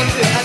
want to